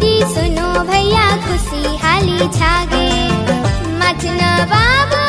दीदी सुनो भैया खुशी हाली छागे मथना बाबू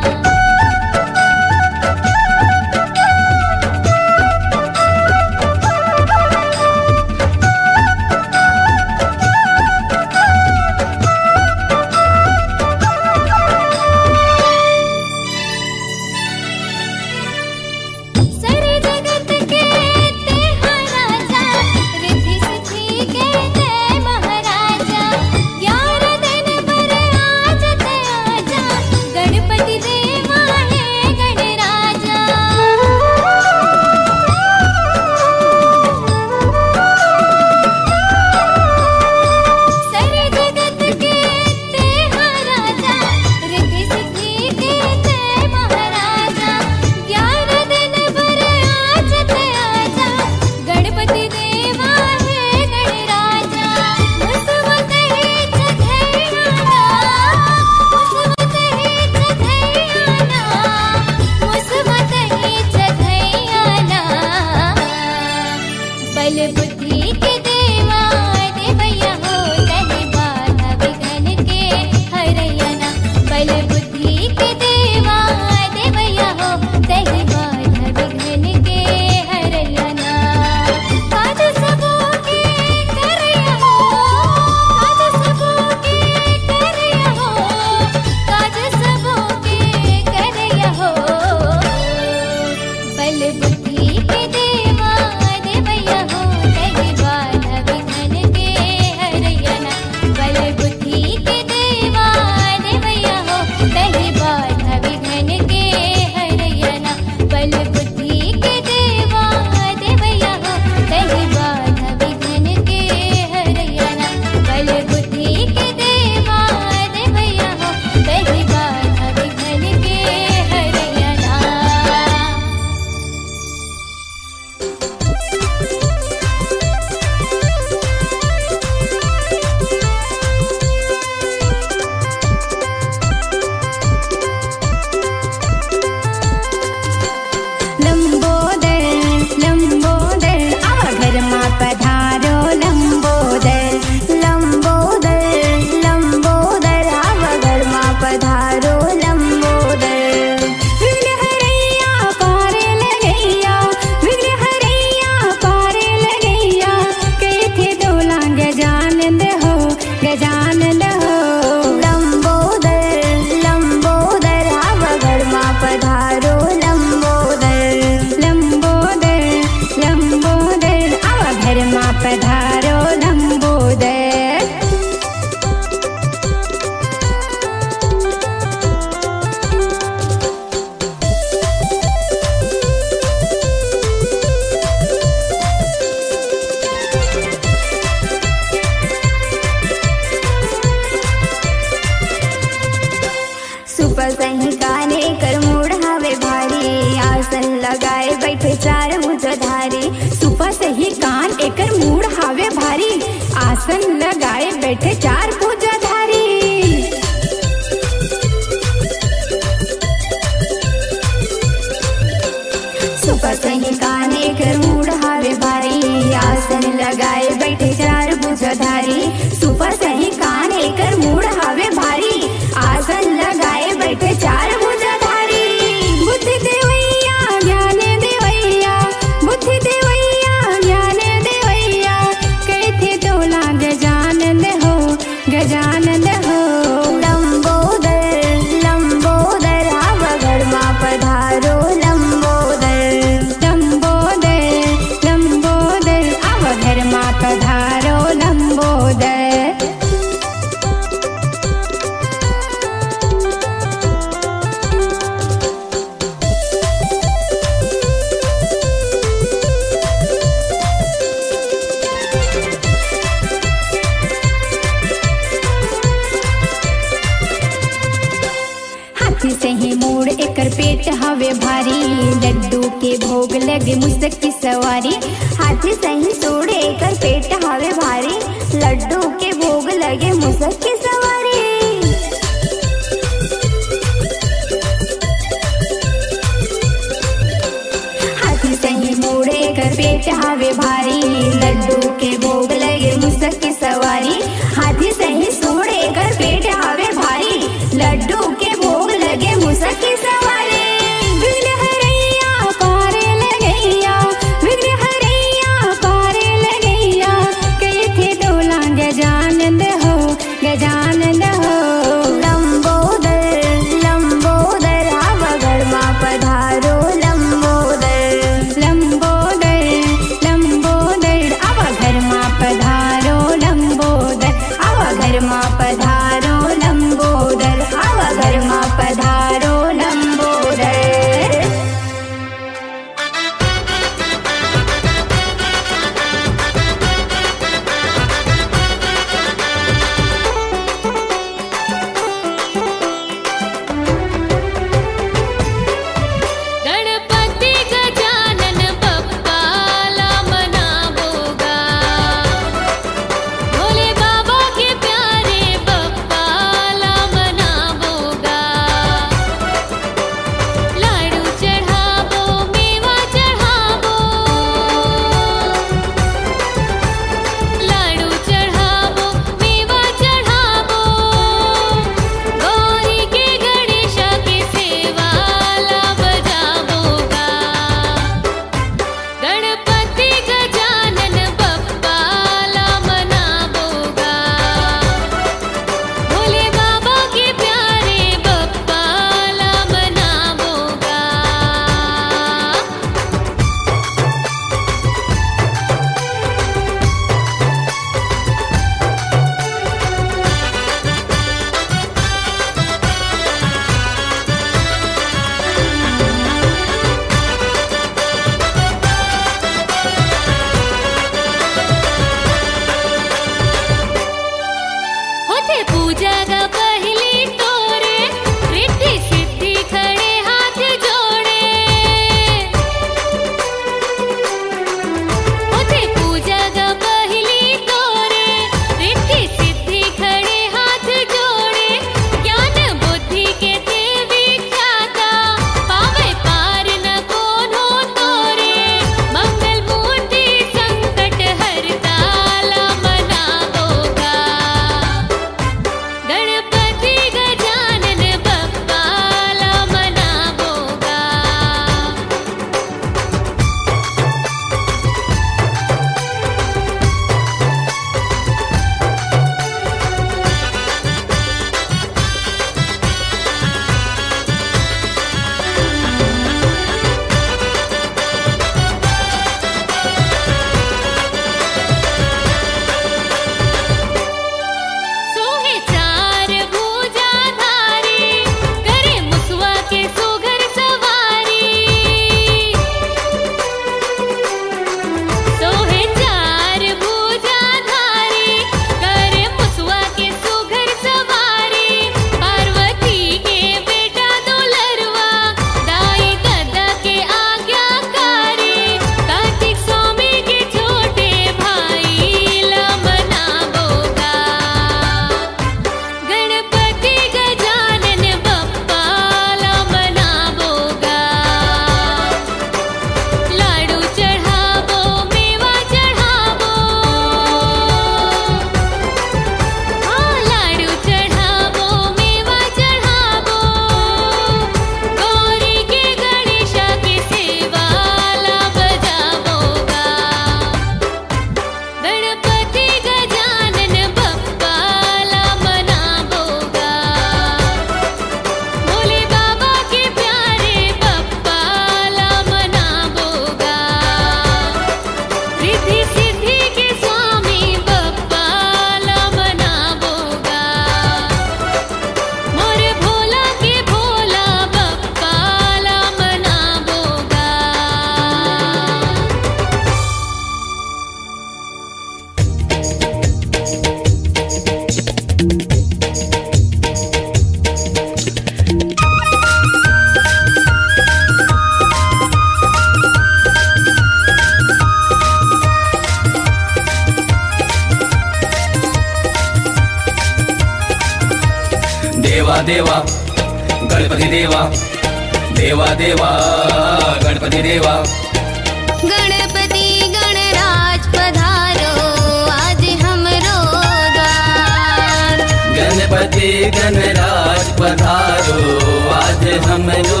हमरो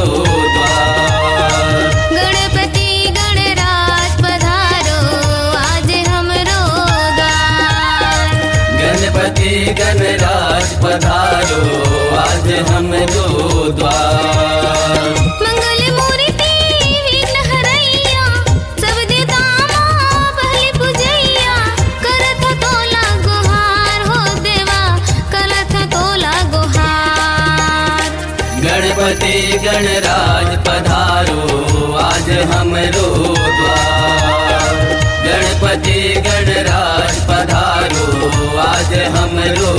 द्वार गणपति गणराज पधारो आज हम दो गणपति गणराज पधारो आज हमरो द्वार गणराज पधारो आज हमरो द्वार गणपति गणराज पधारो आज हमरो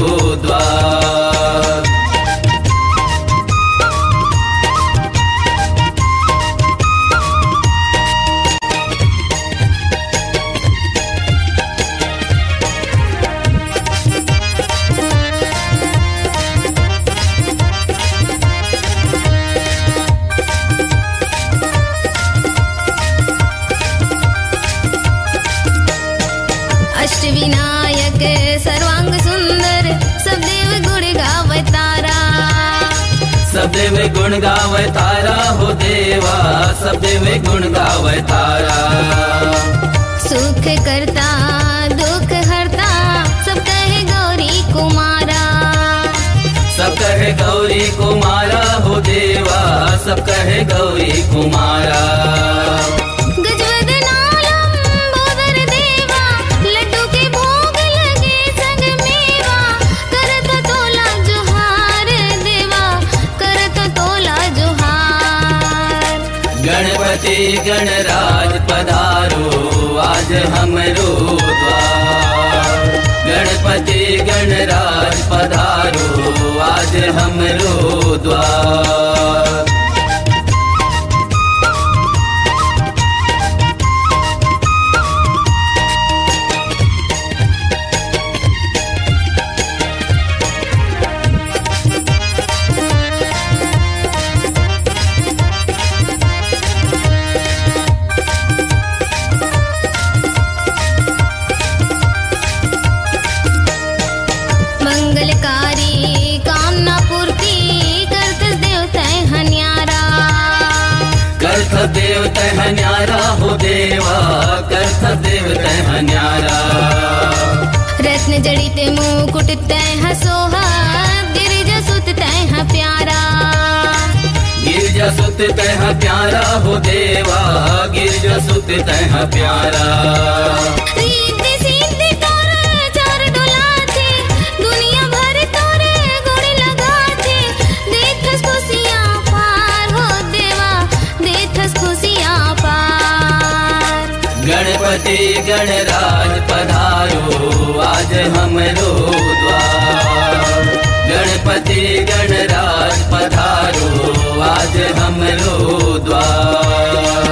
गुण गावे तारा हो देवा सब देवे गुण गावे तारा। सुख करता दुख हरता सब कहे गौरी कुमारा। सब कहे गौरी कुमारा हो देवा सब कहे गौरी कुमारा। गणराज पधारो आज हमरो द्वार। गणपति गणराज पधारो आज हमरो द्वार देव तह न्यारा रत्न जड़ित मुकुट तय सोहा गिरिजा सुत तय प्यारा। गिरजा सुत तह प्यारा हो देवा गिरजा सुत तह प्यारा। गणपति गणराज पधारो आज हमरो द्वार गणपति गणराज पधारो आज हमरो द्वार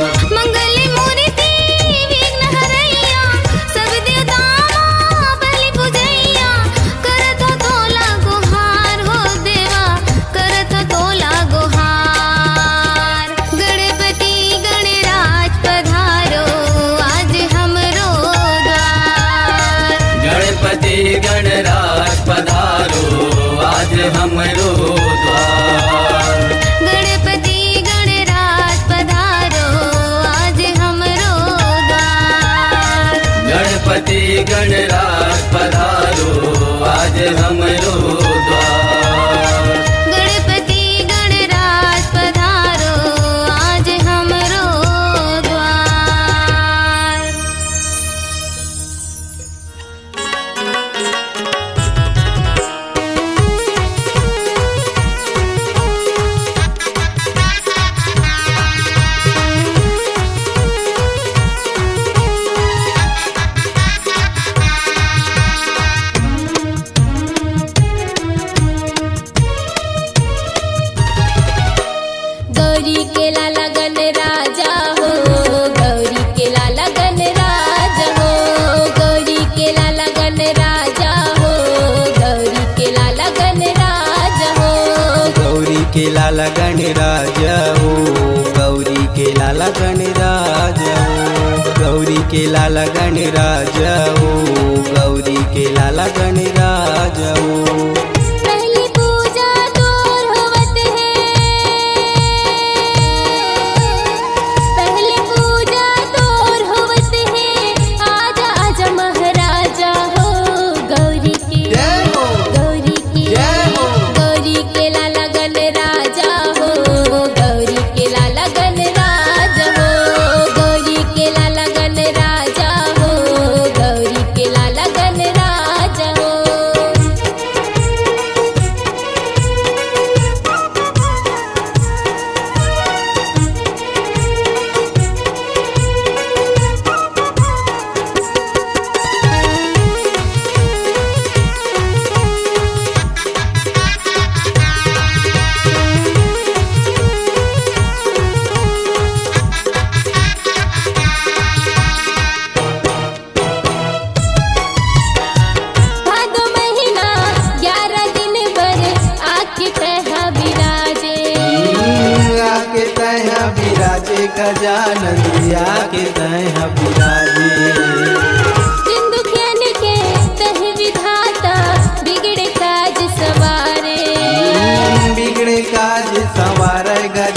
के लाला गणराज गौरी के लाला गणराज, गौरी के लाला गणराज गौरी के लाला गणराज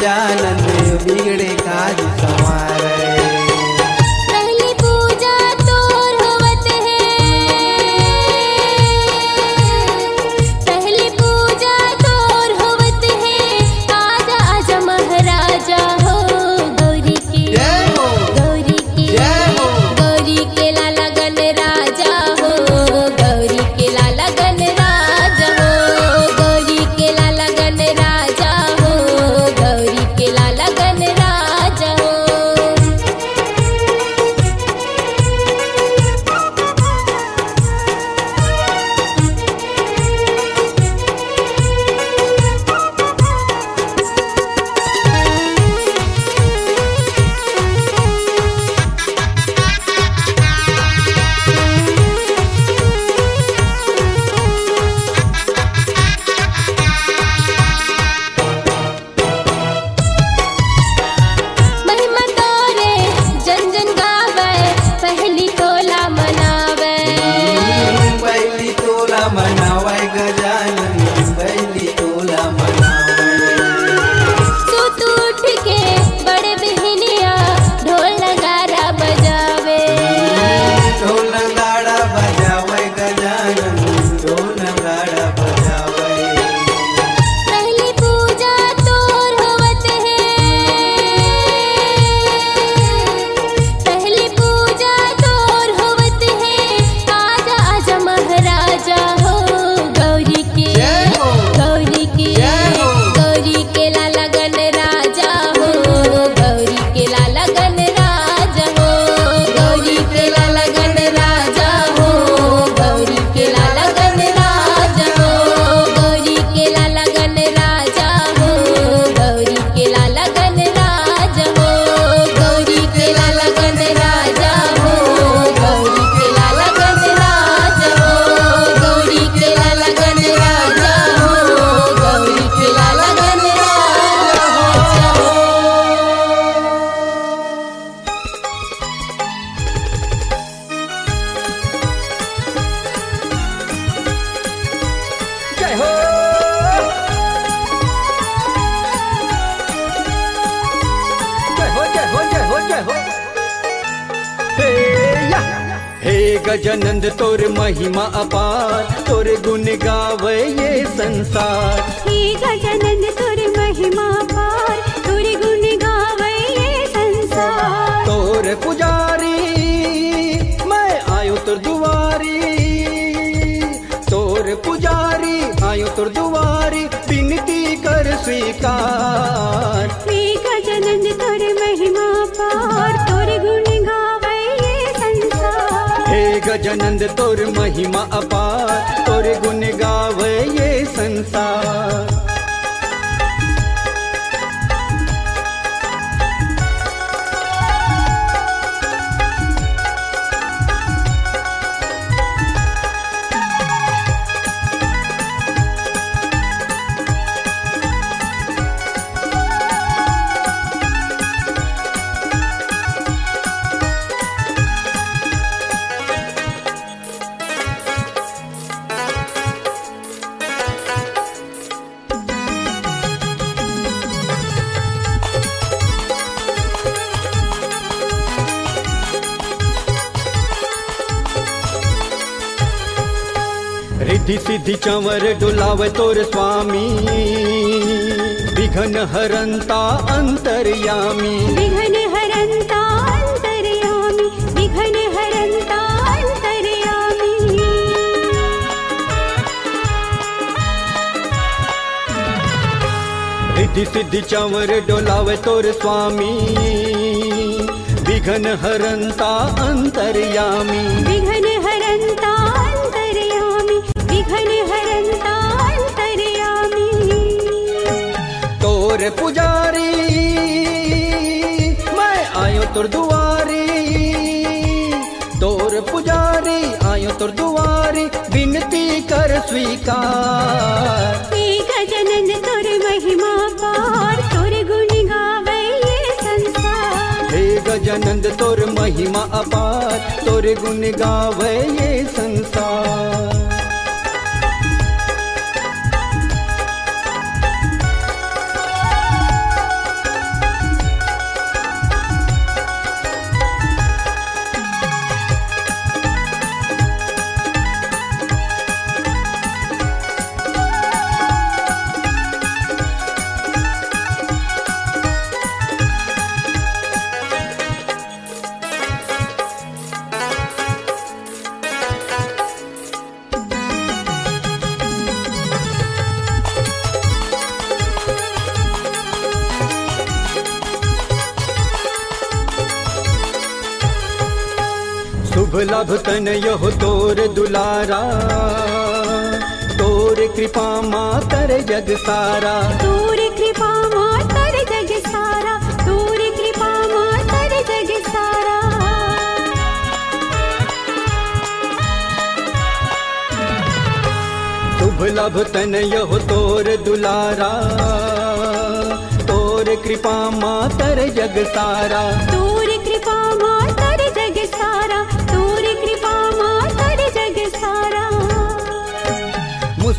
mañana. गजानंद तोर महिमा अपार तोरे गुण गावे ये संसार। रिद्धि सिद्धि चंवर तोर स्वामी। विघन हरंता अंतर्यामी। विघ्न हरन्ता अन्तर्यामि विघ्न हरन्ता अन्तर्यामि रिद्धि सिद्धि चंवर डोलावे तोर स्वामी। विघन हरंता अंतर्यामी। विघ्न तोर पुजारी मैं आयो तुर दुआरी। तोर पुजारी आयो तुर दुआरी विनती कर स्वीकार। गजानन तोर महिमा पार तोर गुण गावे ये संसार। हे गजानंद तोर महिमा अपार तोर गुण गावे ये संसार। शुभ लाभ तन यहो तोर दुलारा तोर कृपा मातर जग सारा। तोर कृपा मातर जग सारा तोर कृपा मातर जग सारा। शुभ लाभ तन यहो तोर दुलारा तोर कृपा मातर जग सारा। तोर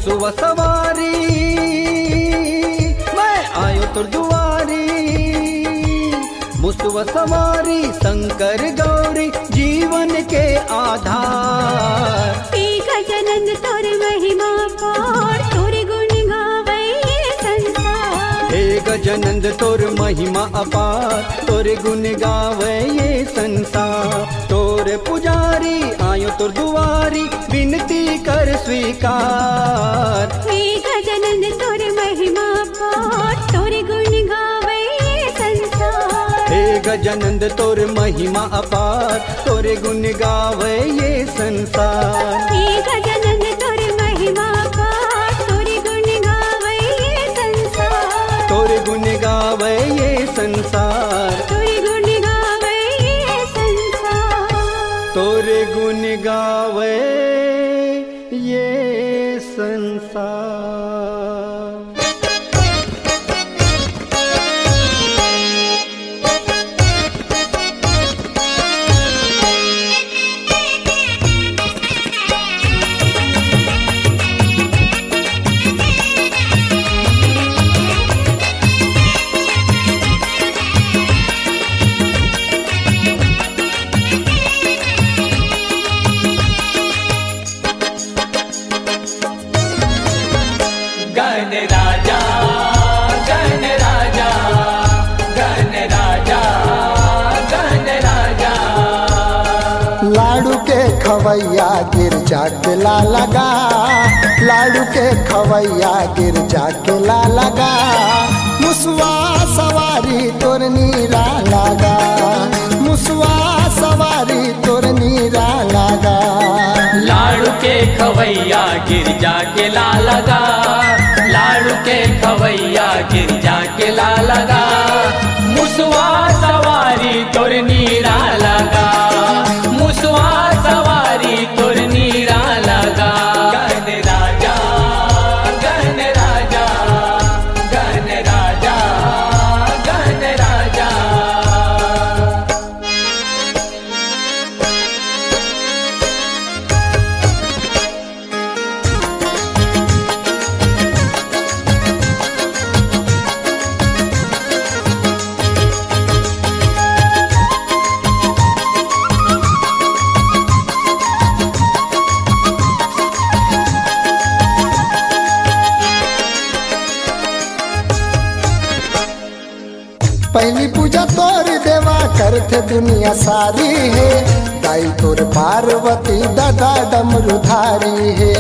मुसवा सवारी। मैं आयो तोर दुआरी मुसवा सवारी, शंकर गौरी, जीवन के आधार। एक गजानन तोर महिमा गजानंद तोर महिमा अपार। तोर गुण गावे ये संसार। तोर पुजारी आयो तोर दुआरी विनती कर स्वीकार। गजानन तोर महिमा पार तोर गुण गावे ये संसार। हे गजानंद तोर महिमा अपार। तोर गुण गावे ये संसार। गिरजा के ला लगा। लाडू के खवैया गिरजा के ला लगा। मुसवा सवारी तोर नीरा लगा। मुसवा सवारी तोर नीरा लगा। लाड़ू के खवैया गिरजा के ला लगा। लाड़ू के खवैया गिरजा के ला लगा। मुसवा सवारी तोर नीरा लगा। मुसवा सवारी तोर दुनिया सारी है। दाई तोर पार्वती दादा डमरुधारी है।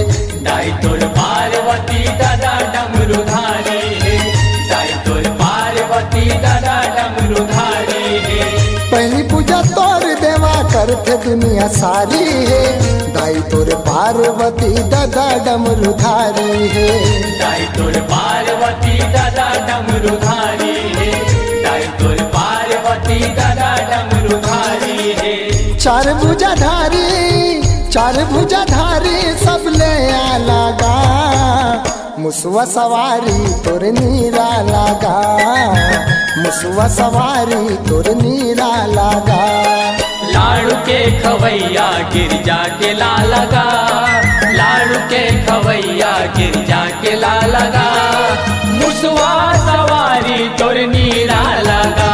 दाई तोर पार्वती दादा डमरुधारी है। दाई तोर पार्वती दादा डमरुधारी है। पहली पूजा तोर देवा करते दुनिया सारी है। दाई तोर पार्वती दादा डमरुधारी है। दाई तोर पार्वती दादा डमरुधारी है। दाई तोर पार्वती दादा चार भुजाधारी चार भुजाधारी सब ले लगा मुसवा सवारी तोर नीरा लगा। मुसवा सवारी तोर नीरा लगा। लाड़ू के खवैया गिरजा के ला लगा लाड़ू के खवैया गिरजा के ला लगा मुसवा सवारी तोर नीरा लगा।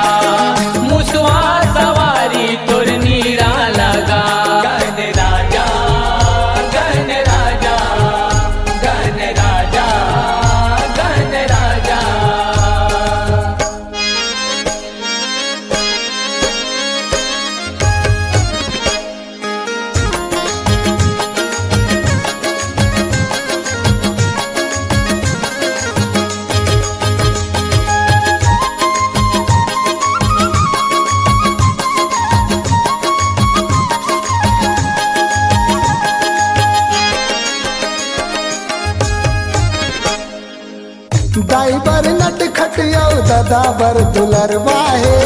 बर दुलरवा है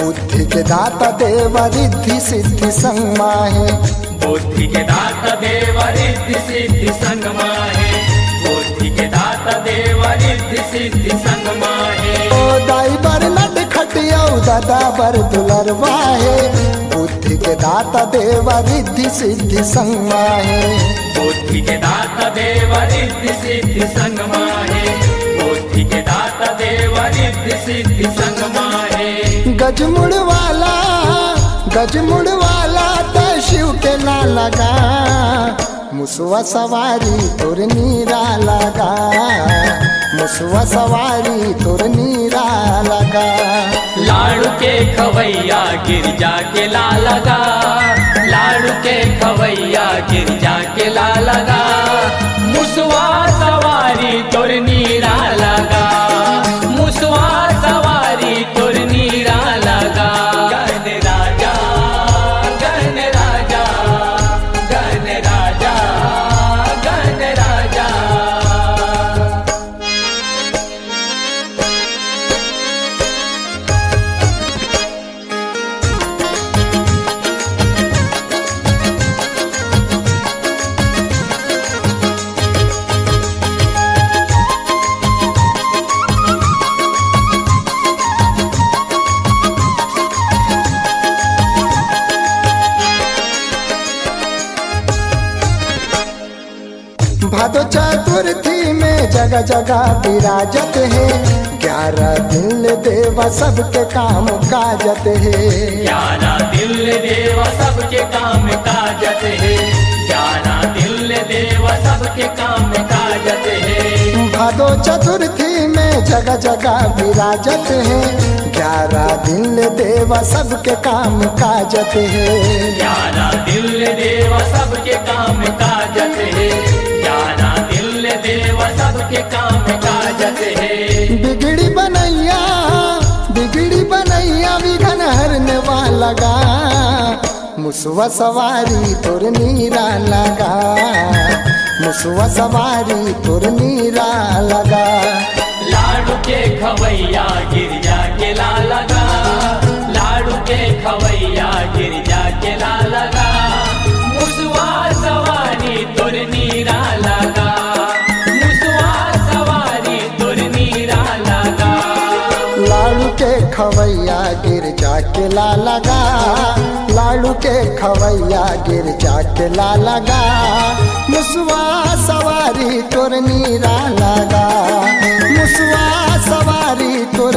बुद्धि के दाता देवा रिद्धि सिद्धि संगमा है बुद्धि के दाता देव रिद्धि सिद्धि संगमा है बुद्धि के दाता देव रिद्धि सिद्धि संगमा है ओ दाई बर नट खटियो दादा बर दुलरवा है बुद्धि के दाता देवा रिद्धि सिद्धि संगमा है बुद्धि के दाता देव रिद्धि सिद्धि संगमा है बुद्धि के दाता देव रिद्धि सिद्धि संगमा गजमुड़ वाला गजमुड़ वाला तो शिव के ना लगा मुसवा सवारी तोर नीरा लगा मुसवा सवारी तोर नीरा लगा लाड़ू के खवैया गिरजा के ला लगा लाड़ू के खवैया गिरजा के ला लगा मुसवा सवारी तोर नीरा लगा जगह जगह विराजत है। ग्यारह दिन देवा सबके काम काजत है। ज्ञाना दिल देव सबके काम काजत है। ज्ञाना दिल देव सबके काम काजत है। भादो चतुर्थी में जगह जगह विराजत है। ग्यारह दिन देवा सबके काम काजत है। ज्ञाना दिल देव सबके काम काजत है। दिल देव सबके काम काजत है। बिगड़ी बनैया बिगड़ी बनैया विघन हरने वाला। गा मुसवा सवारी तोर नीरा लगा। मुसवा सवारी तोर नीरा लगा। लाडू के खवैया गिरजा के ला लगा। लाडू के खवैया गिरजा के ला लगा। खवैया गिर जाके ला लगा। लालू के खवैया गिर जाके ला लगा। मुसवा सवारी तोर नीरा लगा। मुसवा सवारी तोर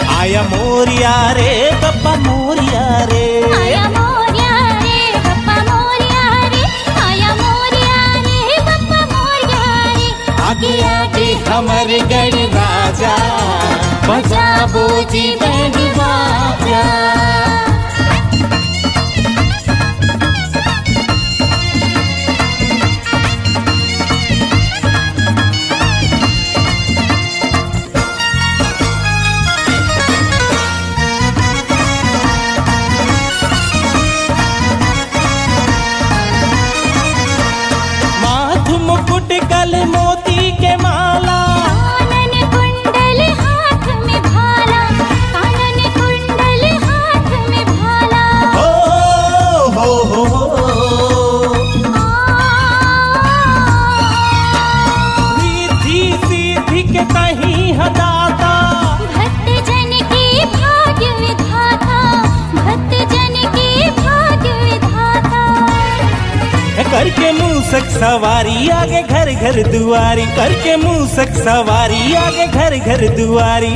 आया मोरिया रे पप्पा मोरिया रे। आया मोरिया रे पप्पा मोरिया रे। आया मोरिया रे पप्पा मोरिया रे। आगे आगे हमर गढ़ राजा बजा बोजी बैंड बाजा मूसक सवारी आगे घर घर दुआरी करके मूसक सवारी आगे घर घर दुआरी।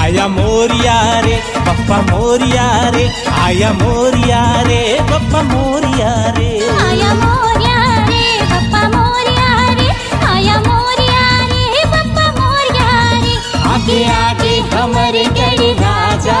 आया मोरिया रे पप्पा मोरिया रे आया मोरिया रे पप्पा मोरिया रे। आया मोरिया रे पप्पा मोरिया रे आया मोरिया रे पप्पा मोरिया रे। आगे आगे हमरे गढ़ राजा।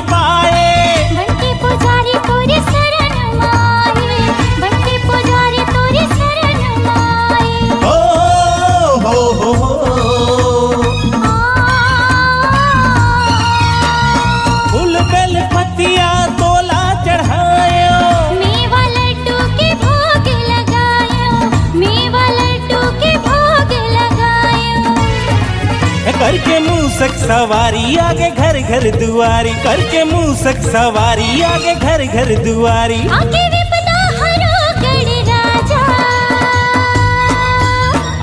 मूसक सवारी आगे घर घर दुआरी करके मूसक सवारी आगे घर घर दुआरी।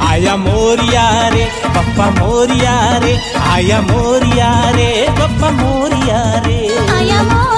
आया मोरिया रे पप्पा मोरिया रे आया मोरिया रे पप्पा मोरिया रे। आया मोरिया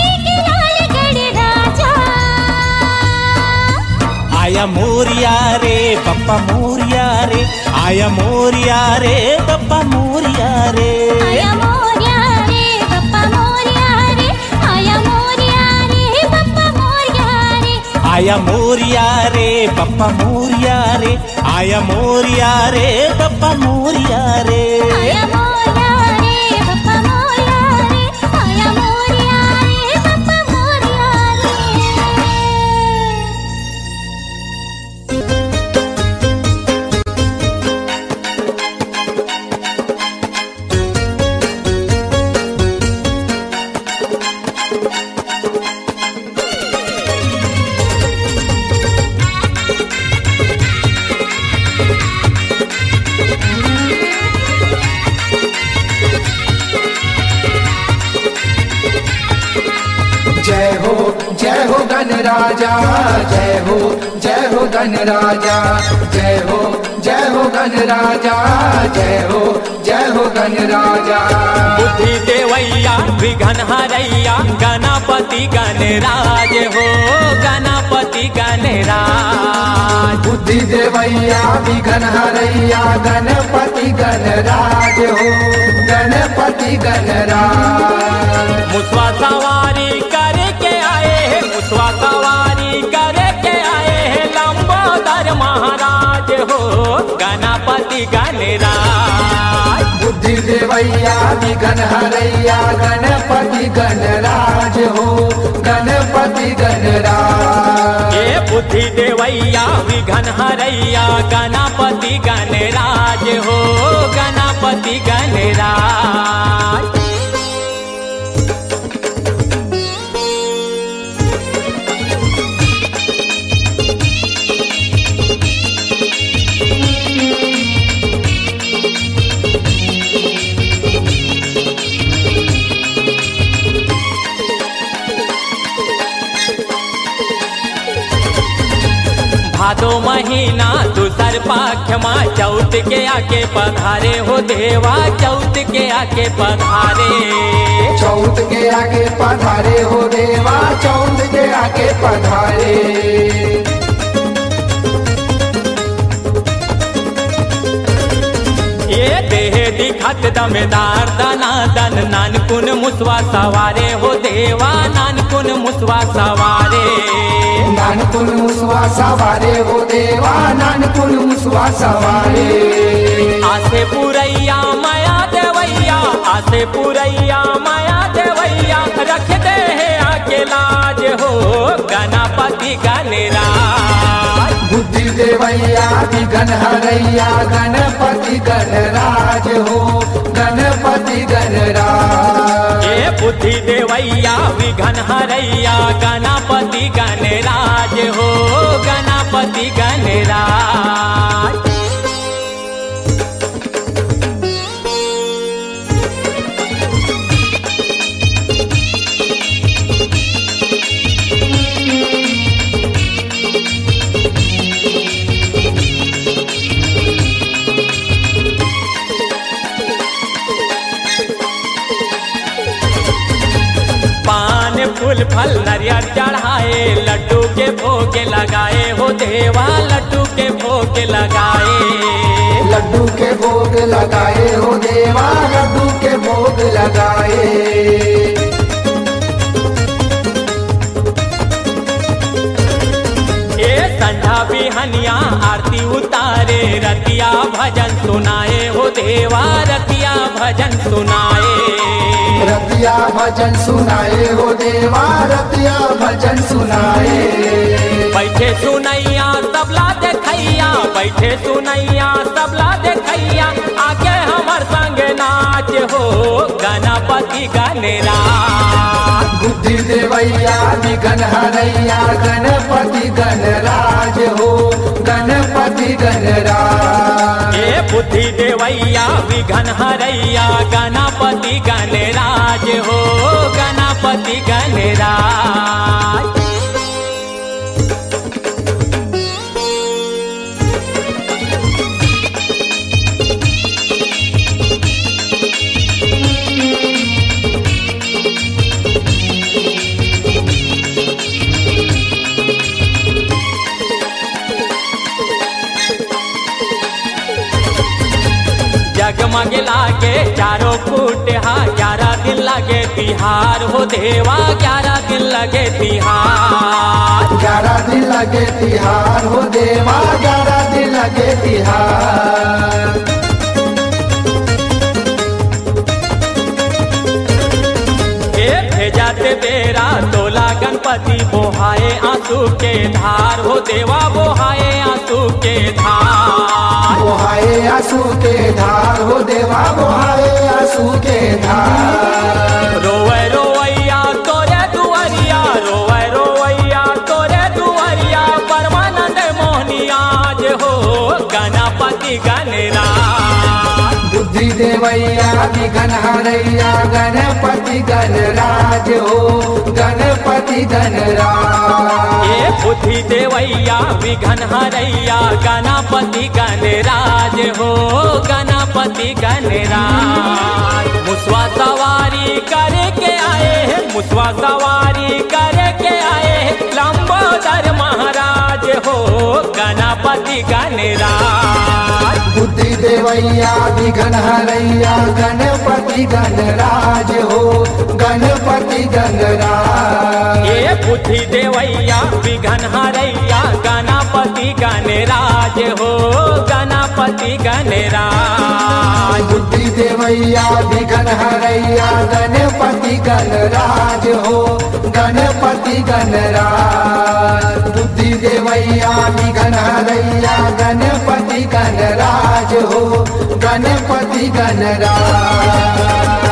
ಆಯ ಮೋರಿಯಾರೇ ಪಪ್ಪ ಮೋರಿಯಾರೇ ಆಯ ಮೋರಿಯಾರೇ ಪಪ್ಪ ಮೋರಿಯಾರೇ ಆಯ ಮೋರಿಯಾರೇ ಪಪ್ಪ ಮೋರಿಯಾರೇ ಆಯ ಮೋರಿಯಾರೇ ಪಪ್ಪ ಮೋರಿಯಾರೇ राजा जय हो जय हो गण राजा जय हो जय हो गण गण राजा जय हो जय हो गण राजा। बुद्धि देवैया विघन हरैया गणपति गणराज हो गणपति गणराज। बुद्धि देवैया विघन हरैया गणपति गणराज हो गणपति गणराज। मुसवा सवारी करके लंबोदर महाराज हो गणपति गणराज। बुद्धि देवैया विघन हरैया गणपति गणराज हो गणपति गणराज। ये बुद्धि देवैया विघन हरैया गणपति गणराज हो गणपति गणराज। भादो महीना दूसर पाख माँ चौथ के आके पधारे हो देवा चौथ के आके पधारे। चौथ के आके पधारे हो देवा चौथ के आके पधारे। ये देह दिखत दमेदार दना दन नानकुन मुसवा सवारे हो देवा नानकुन मुसवा सवारे। नानकुल मुसवा सवारे हो देवा नानकुल मुसवा सवारे। आसे पुरैया माया देवैया आसे पुरैया माया देवैया रख दे है आके लाज हो गणपति गणराज। बुद्धि देवैया विघन हरैया, गणपति गणराज हो, गणपति गणराज। ये बुद्धि देवैया, विघन हरैया, गणपति गणराज हो, गणपति गणराज। फूल फल नरियर चढ़ाए लड्डू के भोग लगाए हो देवा लड्डू के भोग लगाए। लड्डू के भोग लगाए हो देवा लड्डू के भोग लगाए। संध्या बिहनिया आरती उतारे रतिया भजन सुनाए हो देवा रतिया भजन सुनाए। रतिया भजन सुनाए हो देवा रतिया भजन सुनाए। बैठे सुनैया तबला देखैया बैठे सुनैया तबला देखैया आके हमर संग नाच हो गणपति गणराज। बुद्धि देवैया विघन हरैया गणपति गणराज हो गणपति गणराज। ए बुद्धि देवैया विघन हरैया गणपति गणराज हो गणपति गणराज। चारों फूट हा ग्यारह दिन लगे तिहार। हो देवा ग्यारह दिन लगे तिहार। ग्यारह दिन लगे तिहार हो देवा ग्यारह दिन लगे तिहार। ए भेजाते बेरा तोला गणपति बोहाए आँसू के धार हो देवा बोहाए आँसू के धार। बोहाए आँसू के धार हो देवा बोहाए आँसू के धार। रोवे रोवैया देवैया, विघन हरैया, गणपति गणराज हो, गणपति गणराज। ये बुद्धि देवैया, विघन हरैया, गणपति गणराज हो, गणपति गणराज। मुसवा सवारी करके आए हैं, मुसवा सवारी करके आए हैं। लंबोदर महाराज हो गणपति गणराज। बुद्धि देवैया विघन हरैया गणपति गणराज हो गणपति गणराज। ये बुद्धि देवैया विघन हरैया गणपति गणराज हो, गणपति गणराज। बुद्धि देवैया विघ्न हरैया, गणपति गणराज हो, गणपति गणराज। बुद्धि देवैया विघ्न हरैया, गणपति गणराज हो, गणपति गणराज।